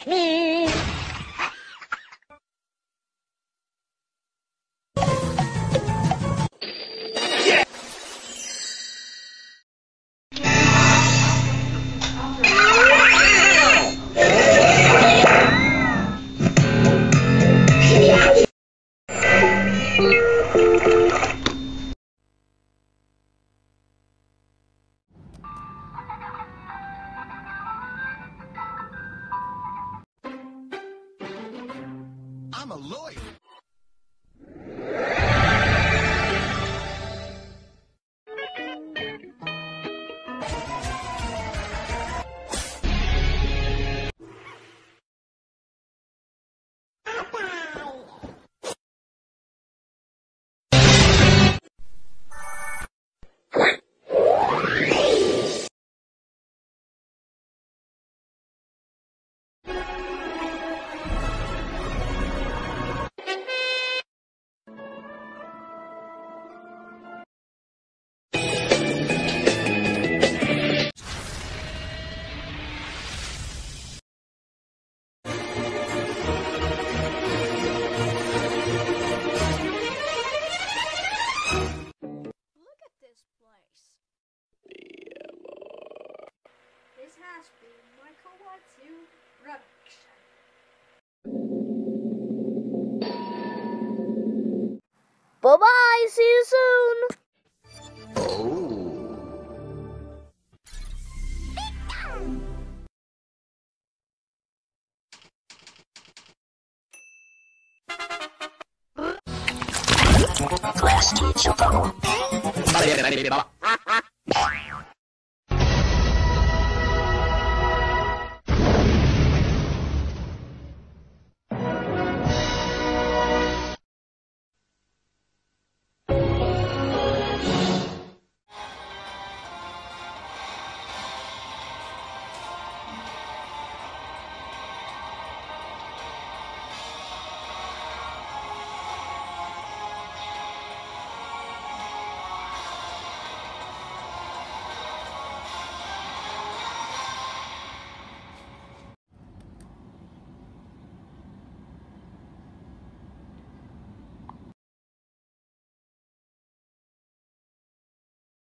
at me. I'm a lawyer. Michael production. Bye bye. See you soon. Oh. Class teacher.